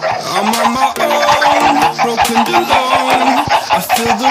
I'm on my own, broken and alone. I feel the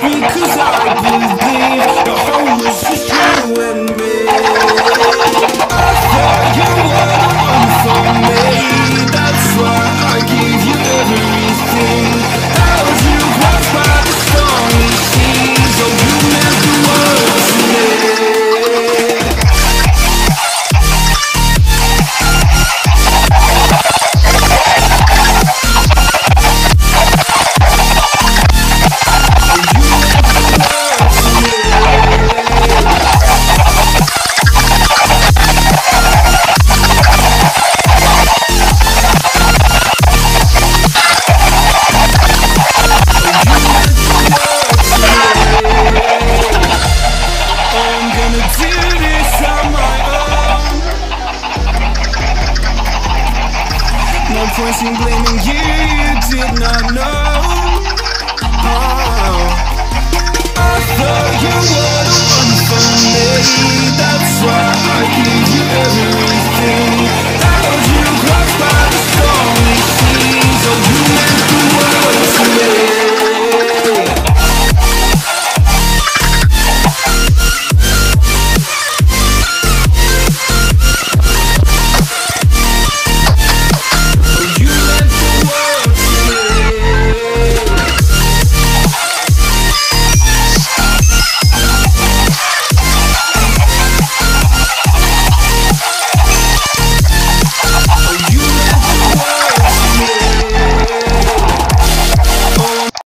Cause I pointing, blaming you. You did not know. Oh, I thought you.